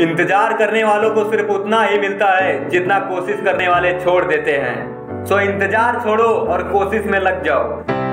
इंतज़ार करने वालों को सिर्फ़ उतना ही मिलता है जितना कोशिश करने वाले छोड़ देते हैं। सो इंतज़ार छोड़ो और कोशिश में लग जाओ।